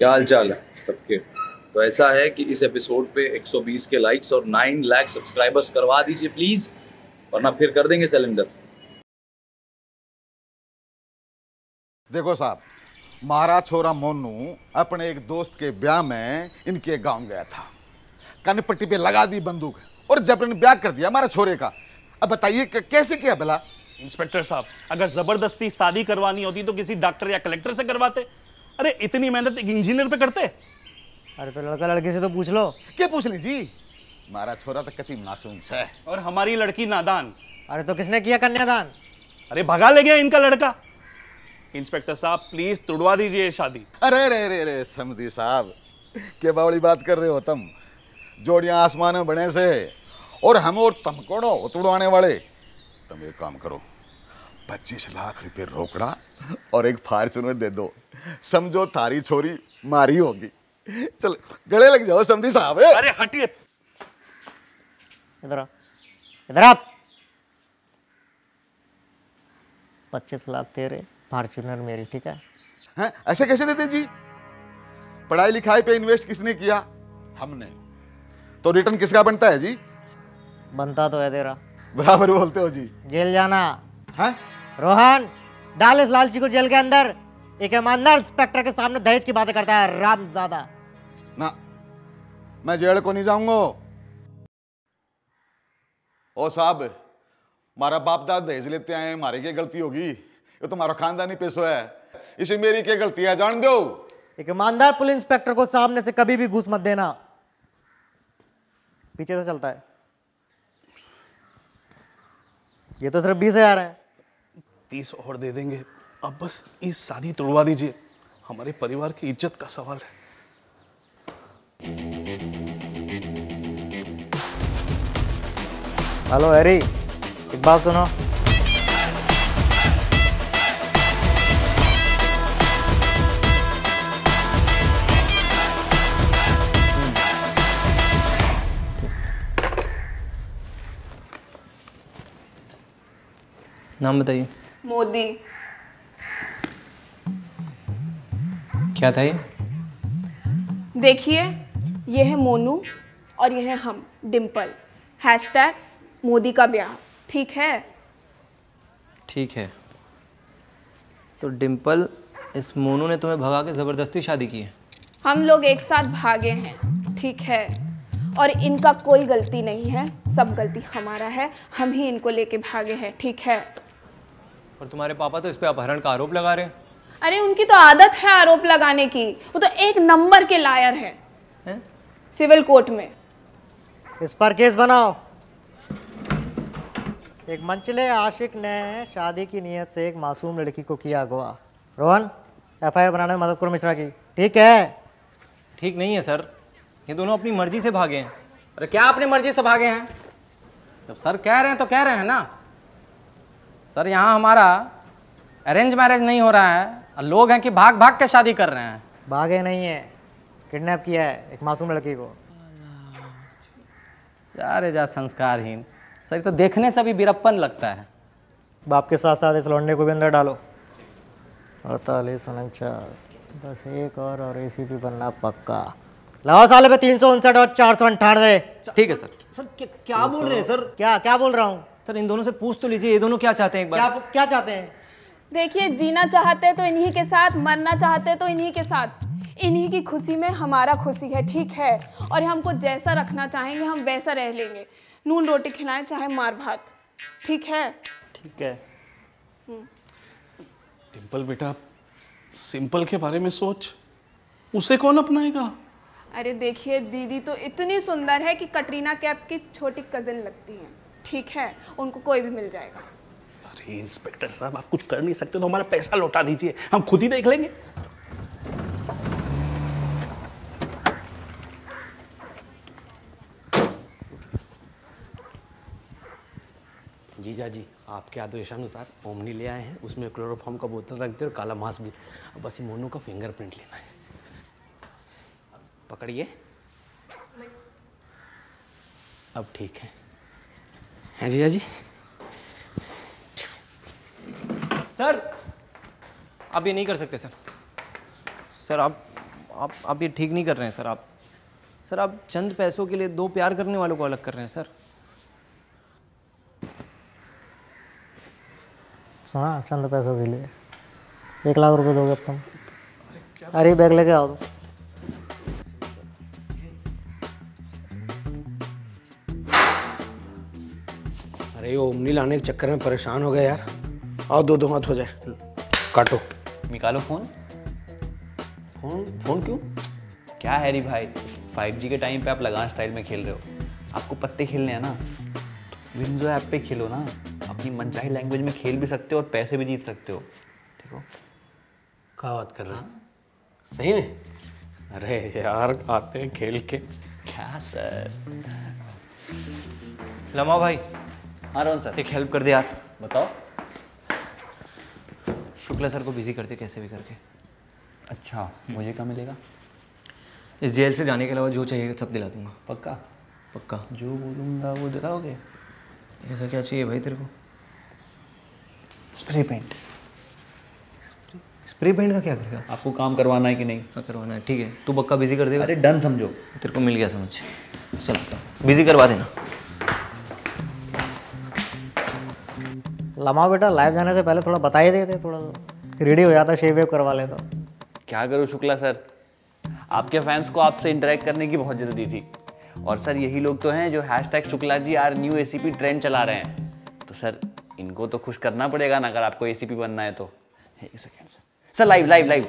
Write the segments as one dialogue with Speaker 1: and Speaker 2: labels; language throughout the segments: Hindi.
Speaker 1: क्या हाल चाल है सबके? तो ऐसा है कि इस एपिसोड पे 120 के लाइक्स और 9 लाख सब्सक्राइबर्स करवा दीजिए प्लीज़ वरना फिर कर देंगे सिलेंडर
Speaker 2: देखो साहब महाराज छोरा मोनू अपने एक दोस्त के ब्याह में इनके गाँव गया था। कन पट्टी पे लगा दी बंदूक और जबरन ब्याह कर दिया हमारे छोरे का। अब बताइए कैसे किया भला?
Speaker 3: इंस्पेक्टर साहब अगर ज़बरदस्ती शादी करवानी होती तो किसी डॉक्टर या कलेक्टर से करवाते। अरे इतनी मेहनत एक इंजीनियर पे करते?
Speaker 4: अरे तो लड़का लड़की से तो पूछ लो।
Speaker 2: क्या पूछ ली? जी। हमारा छोरा तो कति मासूम है।
Speaker 3: और हमारी लड़की नादान।
Speaker 4: अरे तो किसने किया कन्यादान?
Speaker 3: अरे भगा ले गया इनका लड़का। इंस्पेक्टर साहब प्लीज़ तुड़वा दीजिए शादी।
Speaker 2: अरे रे रे रे समधी साहब के बावड़ी बात कर रहे हो तुम? जोड़ियाँ आसमान में बने से और हम और तुम कौन हो तुड़वाने वाले। तुम एक काम करो पच्चीस लाख रुपए रोकड़ा और एक फार्चुनर दे दो। समझो थारी छोरी मारी होगी। चल गले लग जाओ समधी साहब
Speaker 3: अरे हटिए।
Speaker 4: इधर इधर आप। पच्चीस लाख तेरे फॉर्चूनर मेरी ठीक है?
Speaker 2: हैं? ऐसे कैसे देते जी? पढ़ाई लिखाई पे इन्वेस्ट किसने किया? हमने। तो रिटर्न किसका बनता है जी?
Speaker 4: बनता तो है तेरा।
Speaker 2: बराबर बोलते हो जी।
Speaker 4: जेल जाना।
Speaker 2: हैं?
Speaker 4: रोहन डाल इस लालची को जेल के अंदर एक ईमानदार इंस्पेक्टर के सामने दहेज की बातें करता है रामजादा।
Speaker 2: ना मैं जेल को नहीं जाऊँगा। ओ साहब मारा बाप दाद दहेज लेते आए हमारी क्या गलती होगी। ये तो हमारा खानदानी पेशो है। इसे मेरी क्या गलती है जान दो।
Speaker 4: एक ईमानदार पुलिस इंस्पेक्टर को सामने से कभी भी घूस मत देना। पीछे से चलता है। ये तो सिर्फ़ बीस हज़ार है।
Speaker 3: तीस और दे देंगे। अब बस इस शादी तोड़वा दीजिए। हमारे परिवार की इज़्ज़त का सवाल है।
Speaker 4: हेलो, हैरी, एक बात सुनो।
Speaker 5: नाम बताइए।
Speaker 6: मोदी।
Speaker 5: क्या था ये?
Speaker 6: देखिए ये है मोनू और ये है हम डिम्पल हैशटैग मोदी का ब्याह। ठीक है?
Speaker 5: ठीक है। तो डिम्पल इस मोनू ने तुम्हें भगा के ज़बरदस्ती शादी की है?
Speaker 6: हम लोग एक साथ भागे हैं। ठीक है? और इनका कोई गलती नहीं है। सब गलती हमारा है। हम ही इनको लेके भागे हैं। ठीक है?
Speaker 5: और तुम्हारे पापा तो इस पे अपहरण का आरोप लगा रहे हैं।
Speaker 6: अरे उनकी तो आदत है आरोप लगाने की। वो तो एक नंबर के लायर है।
Speaker 5: हैं?
Speaker 6: सिविल कोर्ट में।
Speaker 4: इस पर केस बनाओ। एक मंचले आशिक ने शादी की नीयत से एक मासूम लड़की को किया अगवा। रोहन एफआईआर बनाने में मदद करो मिश्रा की। ठीक है?
Speaker 5: ठीक नहीं है सर। ये दोनों अपनी मर्ज़ी से भागे हैं।
Speaker 7: अरे क्या अपनी मर्ज़ी से भागे हैं? जब सर कह रहे हैं तो कह रहे हैं ना। सर यहाँ हमारा अरेंज मैरिज नहीं हो रहा है। और लोग हैं कि भाग भाग के शादी कर रहे हैं।
Speaker 4: भागे नहीं है। किडनैप किया है एक मासूम लड़की को।
Speaker 7: जा रे जा संस्कारहीन। सर ये तो देखने से भी बिरप्पन लगता है।
Speaker 4: बाप के साथ साथ इस लौंडे को भी अंदर डालो। अड़तालीस उनचास। बस एक और और एसी भी बनना पक्का। लाओ साले पे तीन सौ उनसठ और चार सौ अंठानवे।
Speaker 7: ठीक है सर।
Speaker 5: सर क्या, क्या बोल रहे हैं सर?
Speaker 4: क्या क्या बोल रहा हूँ?
Speaker 5: सर इन दोनों से पूछ तो लीजिए ये दोनों क्या चाहते हैं एक
Speaker 4: क्या
Speaker 5: बार
Speaker 4: क्या चाहते हैं?
Speaker 6: देखिए जीना चाहते तो इन्हीं के साथ मरना चाहते तो इन्हीं के साथ। इन्हीं की खुशी में हमारा खुशी है ठीक है? और हमको जैसा रखना चाहेंगे हम वैसा रह लेंगे। नून रोटी खिलाएँ चाहे मार भात ठीक है?
Speaker 4: ठीक है।
Speaker 3: डिम्पल बेटा सिंपल के बारे में सोच। उसे कौन अपनाएगा?
Speaker 6: अरे देखिए दीदी तो इतनी सुंदर है कि कटरीना कैप की छोटी कज़न लगती हैं। ठीक है उनको कोई भी मिल जाएगा।
Speaker 3: अरे इंस्पेक्टर साहब आप कुछ कर नहीं सकते तो हमारा पैसा लौटा दीजिए। हम खुद ही देख लेंगे।
Speaker 8: जीजा जी आपके आदेशानुसार ओमनी ले आए हैं। उसमें क्लोरोफॉर्म का बोतल रख दे और काला मांस भी। अब बस मोनू का फिंगरप्रिंट लेना है। पकड़िए। अब ठीक है। हैं जीजा जी।
Speaker 5: सर आप ये नहीं कर सकते सर। सर आप आप आप ये ठीक नहीं कर रहे हैं सर आप। सर आप चंद पैसों के लिए दो प्यार करने वालों को अलग कर रहे हैं सर।
Speaker 4: सुना चंद पैसों के लिए। एक लाख रुपए दोगे अब तुम। अरे बैग लेके आओ तुम।
Speaker 8: अरे ये ओमनी लाने के चक्कर में परेशान हो गए यार। आओ दो दो हाथ हो जाए। काटो।
Speaker 9: निकालो फ़ोन।
Speaker 8: फ़ोन? फ़ोन क्यों?
Speaker 9: क्या है री भाई? 5G के टाइम पे आप लगान स्टाइल में खेल रहे हो। आपको पत्ते खेलने हैं ना। तो विंडो ऐप पे खेलो ना। अपनी मनचाही लैंग्वेज में खेल भी सकते हो और पैसे भी जीत सकते हो। ठीक हो?
Speaker 8: क्या बात कर रहे हैं? सही में? अरे यार आते हैं खेल के।
Speaker 9: क्या सर?
Speaker 5: लमा भाई।
Speaker 9: हाँ रोहन सर।
Speaker 5: एक हेल्प कर दे यार।
Speaker 9: बताओ।
Speaker 5: शुक्ला सर को बिज़ी कर दे कैसे भी करके।
Speaker 9: अच्छा मुझे क्या मिलेगा?
Speaker 5: इस जेल से जाने के अलावा जो चाहिए सब दिला दूँगा।
Speaker 9: पक्का?
Speaker 5: पक्का।
Speaker 9: जो बोलूँगा वो दिलाओगे?
Speaker 5: ऐसा क्या चाहिए भाई तेरे को?
Speaker 9: स्प्रे पेंट
Speaker 5: स्प्रे पेंट का क्या करेगा?
Speaker 9: आपको काम करवाना है कि नहीं?
Speaker 5: हाँ करवाना है ठीक है। तू पक्का बिज़ी कर देगा?
Speaker 9: अरे डन समझो।
Speaker 5: तेरे को मिल गया समझ। चल बिज़ी करवा देना।
Speaker 4: लमा बेटा लाइव जाने से पहले थोड़ा बता ही देते थोड़ा रेडी हो जाता शेव वेव करवा लेता।
Speaker 9: क्या करूँ शुक्ला सर? आपके फैंस को आपसे इंटरेक्ट करने की बहुत जल्दी थी। और सर यही लोग तो हैं जो hashtag Shukla ji are new ACP trend चला रहे हैं। तो सर इनको तो खुश करना पड़ेगा ना अगर आपको एसीपी बनना है तो। एक second sir sir live live live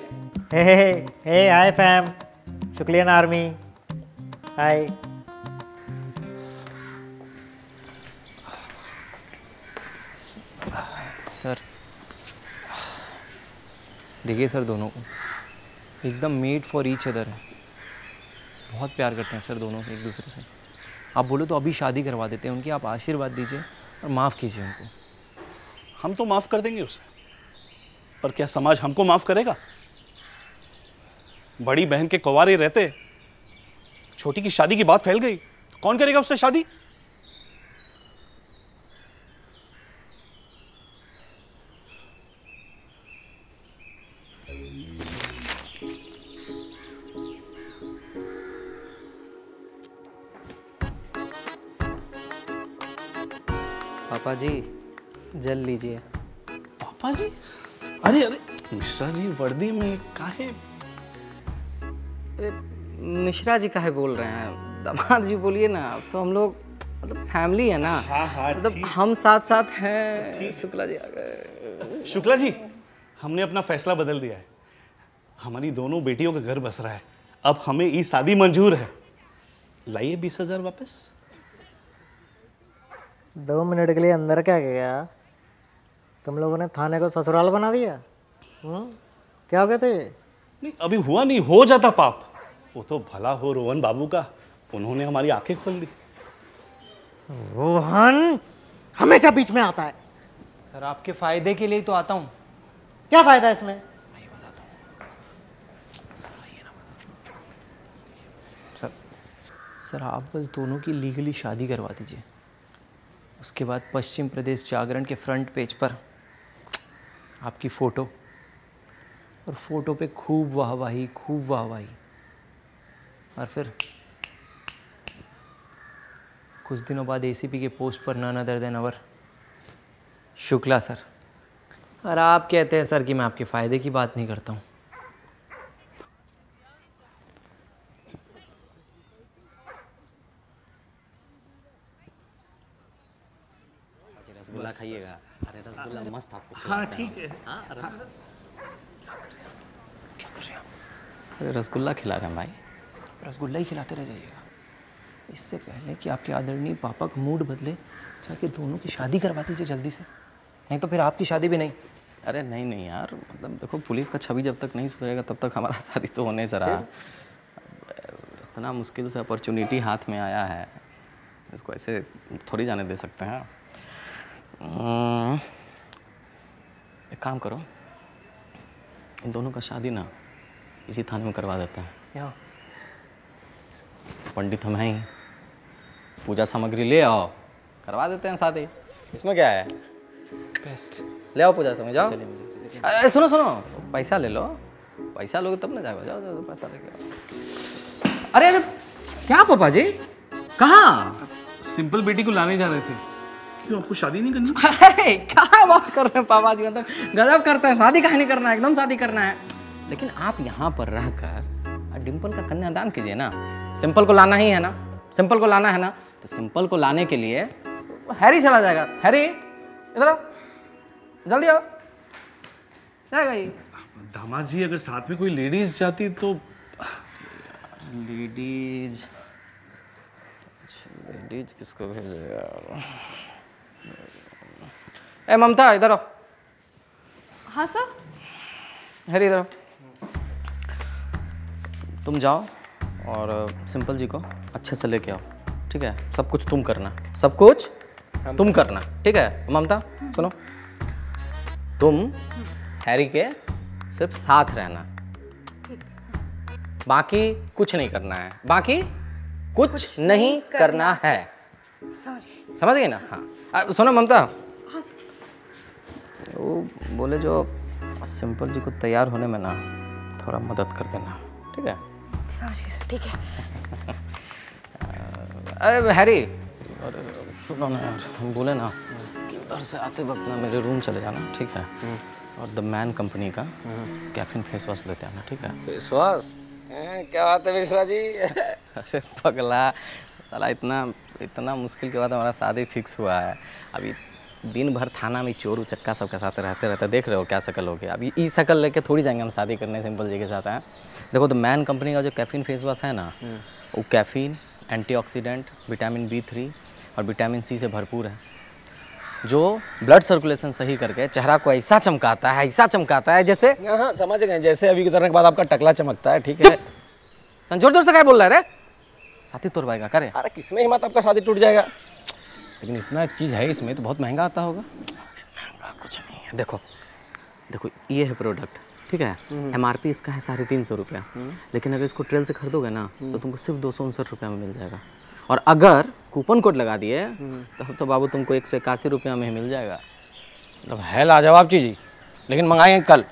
Speaker 4: hey hey hey hi fam Shuklian army hi
Speaker 5: देखिए सर दोनों को। एकदम मेड फॉर ईच अदर है बहुत प्यार करते हैं सर दोनों एक दूसरे से। आप बोलो तो अभी शादी करवा देते हैं उनकी, आप आशीर्वाद दीजिए और माफ़ कीजिए उनको।
Speaker 3: हम तो माफ़ कर देंगे उसे। पर क्या समाज हमको माफ़ करेगा? बड़ी बहन के कुंवारे रहते, छोटी की शादी की बात फैल गई तो कौन करेगा उससे शादी?
Speaker 7: पापा जी जल लीजिए।
Speaker 3: पापा जी? अरे अरे मिश्रा जी वर्दी में काहे?
Speaker 7: अरे मिश्रा जी काहे बोल रहे हैं? दामाद जी बोलिए ना तो हम लोग मतलब फैमिली है ना।
Speaker 3: हाँ, हाँ,
Speaker 7: मतलब हम साथ साथ हैं शुक्ला जी आ गए।
Speaker 3: शुक्ला जी हमने अपना फैसला बदल दिया है। हमारी दोनों बेटियों का घर बस रहा है। अब हमें ई शादी मंजूर है। लाइए बीस हज़ार वापस।
Speaker 4: दो मिनट के लिए अंदर क्या गया? तुम लोगों ने थाने को ससुराल बना दिया? हम्म? क्या हो गए थे
Speaker 3: नहीं अभी हुआ नहीं हो जाता पाप। वो तो भला हो रोहन बाबू का। उन्होंने हमारी आँखें खोल दी।
Speaker 4: रोहन हमेशा बीच में आता है।
Speaker 5: सर आपके फ़ायदे के लिए तो आता हूँ।
Speaker 4: क्या फ़ायदा है इसमें?
Speaker 5: सर सर आप बस दोनों की लीगली शादी करवा दीजिए। उसके बाद पश्चिम प्रदेश जागरण के फ्रंट पेज पर आपकी फ़ोटो और फ़ोटो पे खूब वाहवाही खूब वाहवाही। और फिर कुछ दिनों बाद एसीपी के पोस्ट पर नाना दर्द नवर शुक्ला सर। और आप कहते हैं, सर, कि मैं आपके फ़ायदे की बात नहीं करता हूँ।
Speaker 7: रसगुल्ला खाइएगा। अरे रसगुल्ला मस्त आपको
Speaker 3: हाँ ठीक है।
Speaker 7: अरे रसगुल्ला खिला रहे हैं भाई।
Speaker 5: रसगुल्ला ही खिलाते रह जाइएगा। इससे पहले कि आपके आदरणीय पापा का मूड बदले जाके दोनों की शादी करवा दीजिए जल्दी से। नहीं तो फिर आपकी शादी भी नहीं।
Speaker 7: अरे नहीं नहीं यार। मतलब देखो पुलिस का छवि जब तक नहीं सुधरेगा तब तक हमारा शादी तो होने से रहा इतना मुश्किल से अपॉर्चुनिटी हाथ में आया है। इसको ऐसे थोड़ी जाने दे सकते हैं। एक काम करो। इन दोनों का शादी ना इसी थाने में करवा देते हैं।
Speaker 5: यहाँ
Speaker 7: पंडित हम हैं। ही पूजा सामग्री ले आओ करवा देते हैं शादी। इसमें क्या है?
Speaker 5: बेस्ट
Speaker 7: ले आओ पूजा सामग्री जाओ। अरे सुनो सुनो। पैसा ले लो। पैसा लोगे तब ना जाओ जाओ जाओ पैसा लेके आओ। अरे अरे क्या पापा जी? कहाँ?
Speaker 3: सिंपल बेटी को लाने जा रहे थे। क्यों? आपको शादी नहीं करनी?
Speaker 7: अरे क्या बात कर रहे हैं पापा जी मतलब गजब करते हैं शादी काहे नहीं करना है एकदम शादी करना है। लेकिन आप यहाँ पर रहकर डिम्पल का कन्यादान कीजिए ना। सिंपल को लाना ही है ना। सिंपल को लाना है ना। तो सिंपल को लाने के लिए हैरी चला जाएगा। हैरी इधर आओ। जल्दी आओ। जाएगा ये
Speaker 3: दामाद जी अगर साथ में कोई लेडीज़ जाती तो
Speaker 7: लेडीज़ लेडीज़ किसको भेजेगा? ए ममता इधर आओ
Speaker 6: हाँ सर
Speaker 7: हैरी इधर आओ तुम जाओ और सिंपल जी को अच्छे से लेके आओ ठीक है? सब कुछ तुम करना। सब कुछ तुम करना ठीक है? ममता सुनो। तुम हैरी के सिर्फ़ साथ रहना। बाकी कुछ नहीं करना है। बाकी कुछ, कुछ नहीं करना करना। है। समझ गई। ना? हाँ। आ, सुनो ममता वो बोले जो सिंपल जी को तैयार होने में ना थोड़ा मदद कर देना ठीक है?
Speaker 6: समझ गई सर ठीक है।
Speaker 7: अरे हैरी अरे सुनो ना यार हम बोले ना कि उधर से आते वक्त ना मेरे रूम चले जाना ठीक है? और द मैन कंपनी का कैफिन फेस वॉश लेते आना ठीक है?
Speaker 8: विश्वास क्या बात है मिश्रा जी?
Speaker 7: अरे पगला साला इतना इतना मुश्किल के बाद हमारा शादी फिक्स हुआ है। अभी दिन भर थाना में चोर उचक्का सबके साथ रहते रहते देख रहे हो क्या शकल हो गया। अभी ई शकल लेके थोड़ी जाएँगे हम शादी करने सिंपल जी के साथ हैं। देखो तो मैन कंपनी का जो कैफीन फेस वॉश है ना वो caffeine antioxidant vitamin B three और विटामिन सी से भरपूर है। जो ब्लड सर्कुलेशन सही करके चेहरा को ऐसा चमकाता है ऐसा चमकाता है जैसे
Speaker 8: हाँ हाँ समझ गए। जैसे अभी गुजरने के बाद आपका टकला चमकता है ठीक है।
Speaker 7: ज़ोर ज़ोर से क्या बोल रहा है रे? साथी तोड़वाएगा करे।
Speaker 8: अरे किसमें हिम्मत आपका शादी टूट जाएगा? लेकिन इतना चीज़ है इसमें तो बहुत महँगा आता होगा।
Speaker 7: महँगा कुछ नहीं है। देखो देखो ये है प्रोडक्ट ठीक है? एम आर पी इसका है साढ़े तीन सौ रुपया। लेकिन अगर इसको ट्रेल से खरीदोगे ना तो तुमको सिर्फ़ दो सौ उनसठ रुपया में मिल जाएगा। और अगर कूपन कोड लगा दिए तो तो बाबू तुमको एक सौ इक्यासी रुपया में ही मिल जाएगा।
Speaker 8: मतलब है लाजवाब चीज़ ही। लेकिन मंगाएँगे कल।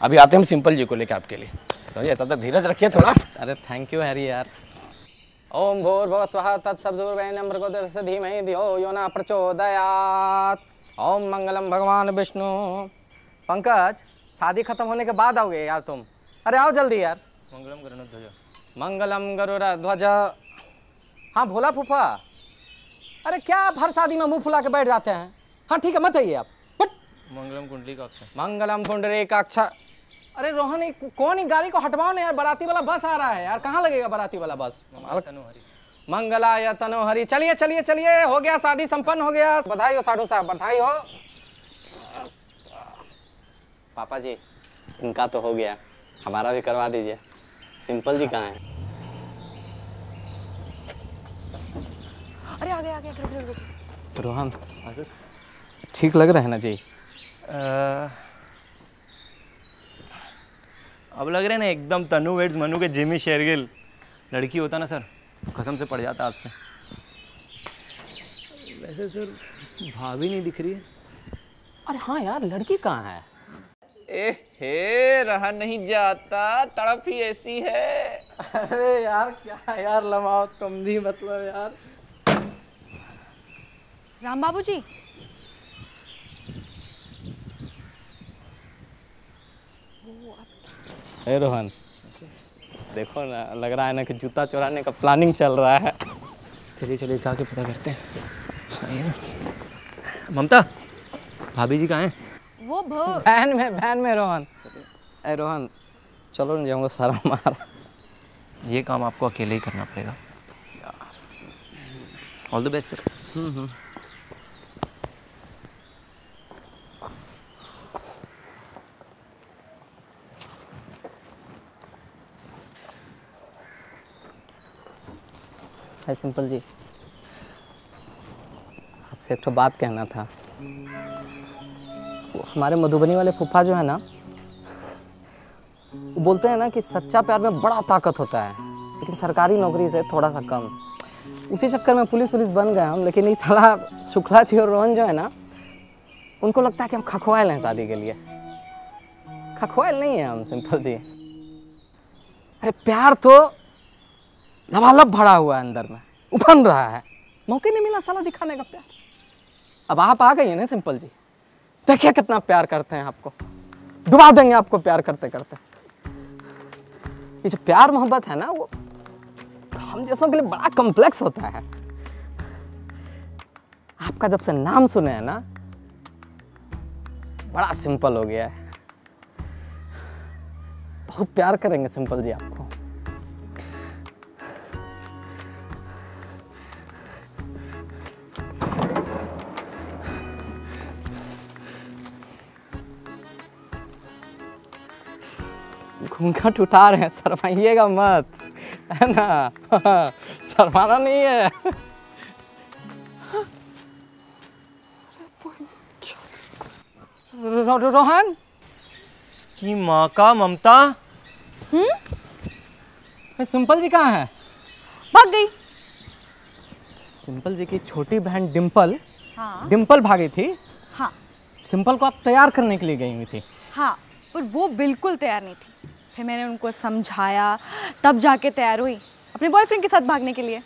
Speaker 8: अभी आते हैं हम सिंपल जी को लेके आपके लिए। समझिए तब तक धीरज रखिए थोड़ा।
Speaker 7: अरे थैंक यू हैरी यार। ओम भूर्भुव स्वः तत्सवितुर्वरेण्यं भर्गो देवस्य धीमहि धियो यो न प्रचोदयात्। ओम मंगलम भगवान विष्णु। पंकज शादी खत्म होने के बाद आओगे यार तुम? अरे आओ जल्दी यार। मंगलम गरुड़ मंगलम गरुड़ ध्वज। हाँ भोला फूफा। अरे क्या आप हर शादी में मुँह फुला के बैठ जाते हैं? हाँ ठीक है मत आइए आप। मंगलम कुंडली का अक्षा अरे रोहन कौन ही गाड़ी को हटवाओ ना यार बाराती वाला बस आ रहा है यार कहाँ लगेगा बाराती वाला बस? मंगलाय तनोहरी चलिए चलिए चलिए हो गया शादी संपन्न हो गया। बधाई हो साधु साहब बधाई हो। पापा जी इनका तो हो गया। हमारा भी करवा दीजिए। सिंपल जी कहाँ हैं?
Speaker 6: अरे आगे आगे रुक रुक रुक।
Speaker 7: रोहन ठीक लग रहा है ना जी?
Speaker 9: अब लग रहे ना एकदम तनु वेड्स मनु के जिमी शेरगिल। लड़की होता ना सर कसम से पड़ जाता आपसे। वैसे सर भाभी नहीं दिख रही है।
Speaker 7: अरे हाँ यार लड़की कहाँ है?
Speaker 9: ए हे रहा नहीं जाता तड़प ही ऐसी है।
Speaker 7: अरे यार क्या यार लमाओ तुम भी मतलब यार।
Speaker 6: राम बाबू जी
Speaker 7: ए रोहन। देखो ना लग रहा है ना कि जूता चुराने का प्लानिंग चल रहा है। चलिए चलिए जाके पता करते हैं।
Speaker 9: ममता भाभी जी कहाँ हैं?
Speaker 6: वो
Speaker 7: वैन में वैन में रोहन। ए रोहन चलो ना जाऊँगा सारा मार।
Speaker 9: ये काम आपको अकेले ही करना पड़ेगा। ऑल द बेस्ट सर
Speaker 7: है, सिंपल जी। आपसे एक तो बात कहना था। हमारे मधुबनी वाले फूफा जो है ना बोलते हैं ना कि सच्चा प्यार में बड़ा ताकत होता है, लेकिन सरकारी नौकरी से थोड़ा सा कम। उसी चक्कर में पुलिस वुलिस बन गए हम, लेकिन इस साला शुक्ला जी और रोहन जो है ना, उनको लगता है कि हम खखवाइल हैं शादी के लिए। खखवाइल नहीं है हम, सिंपल जी। अरे प्यार तो लबालब भरा हुआ है अंदर में उफन रहा है। मौके नहीं मिला साला दिखाने का प्यार। अब आप आ गई हैं ना सिंपल जी। देखिए कितना प्यार करते हैं आपको। डुबा देंगे आपको प्यार करते करते। ये जो प्यार मोहब्बत है ना वो हम जैसों के लिए बड़ा कॉम्प्लेक्स होता है। आपका जब से नाम सुने हैं ना बड़ा सिंपल हो गया है। बहुत प्यार करेंगे सिंपल जी आपको। घूंघट उठा रहे हैं शरमाइएगा मत है ना? शर्माना नहीं है। रो, रो, रोहन?
Speaker 5: उसकी माँ का ममता?
Speaker 7: ये सिंपल जी कहाँ है?
Speaker 10: भाग गई।
Speaker 7: सिंपल जी की छोटी बहन डिम्पल
Speaker 10: हाँ।
Speaker 7: डिम्पल भागी थी।
Speaker 10: हाँ।
Speaker 7: सिंपल को आप तैयार करने के लिए गई हुई थी।
Speaker 10: हाँ पर वो बिल्कुल तैयार नहीं थी। फिर मैंने उनको समझाया, तब जाके तैयार हुई अपने बॉयफ्रेंड के साथ भागने के लिए।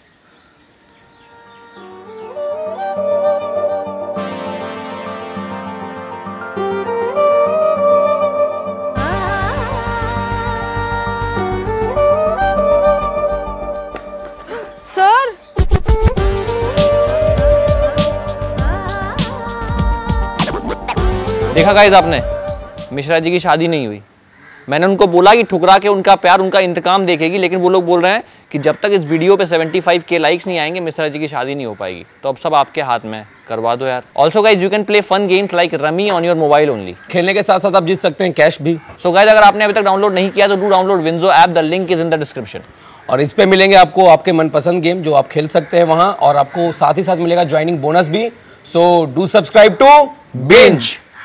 Speaker 9: देखा गाइज़ आपने? मिश्रा जी की शादी नहीं हुई। मैंने उनको बोला कि ठुकरा के उनका प्यार उनका इंतकाम देखेगी लेकिन वो लोग बोल रहे हैं कि जब तक इस वीडियो पे 75 के लाइक्स नहीं आएँगे मिश्रा जी की शादी नहीं हो पाएगी। तो अब सब आपके हाथ में करवा दो यार। Also guys you can play fun games like rummy on your mobile only
Speaker 8: खेलने के साथ साथ आप जीत सकते हैं कैश भी।
Speaker 9: सो so गाइज़ अगर आपने अभी तक डाउनलोड नहीं किया तो do download Winzo app the link is in the description
Speaker 8: और इस पे मिलेंगे आपको आपके मनपसंद गेम जो आप खेल सकते हैं वहाँ और आपको साथ ही साथ मिलेगा ज्वाइनिंग बोनस भी। So do subscribe to bench